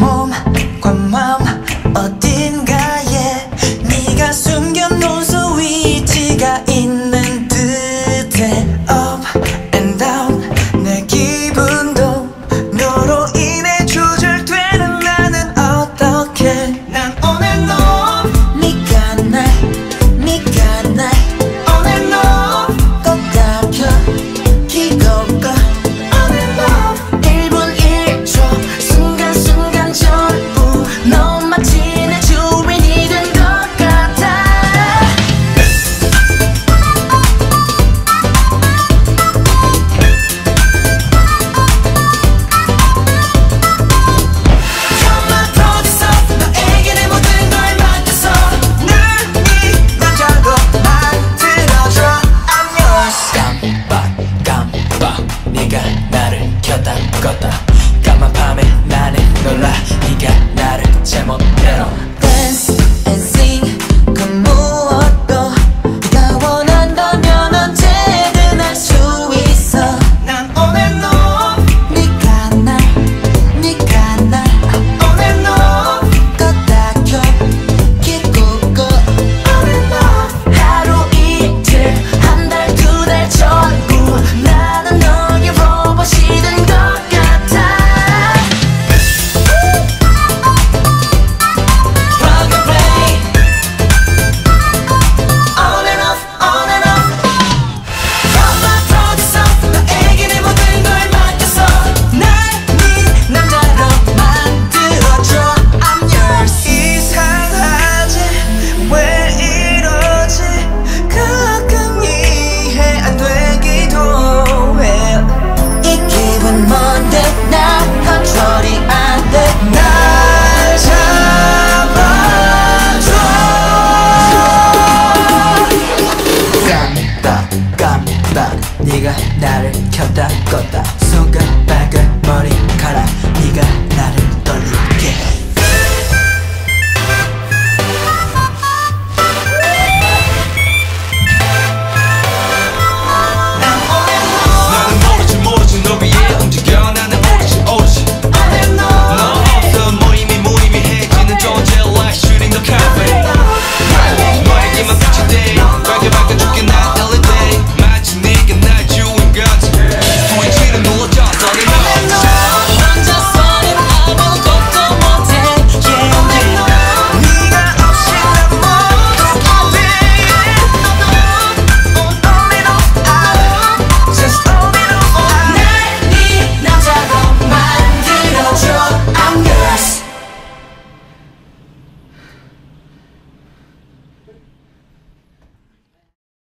mom. 네가 나를 켰다 껐다 손가락을 머리카락 네가 나를 떨리게.